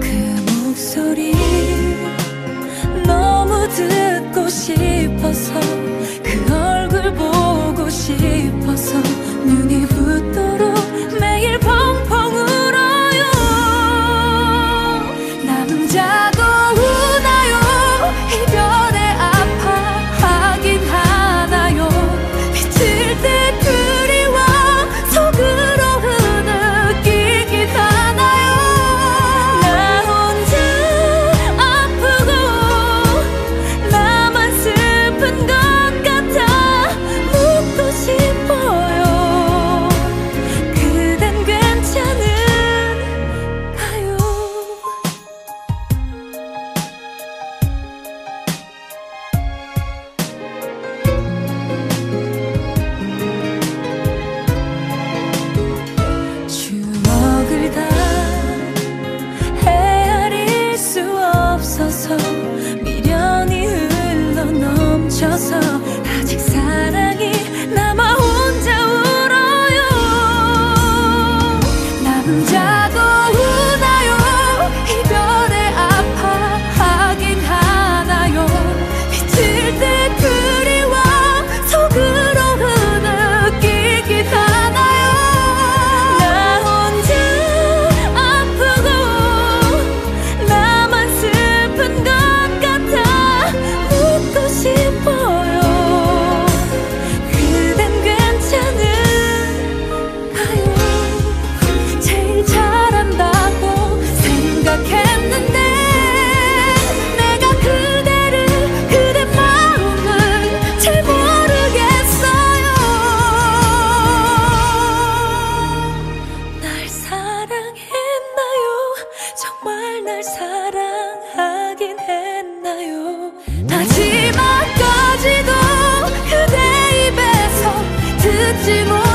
그 너무 듣고 싶어서 사랑하긴 했나요? 마지막까지도 그대 입에서 듣지 못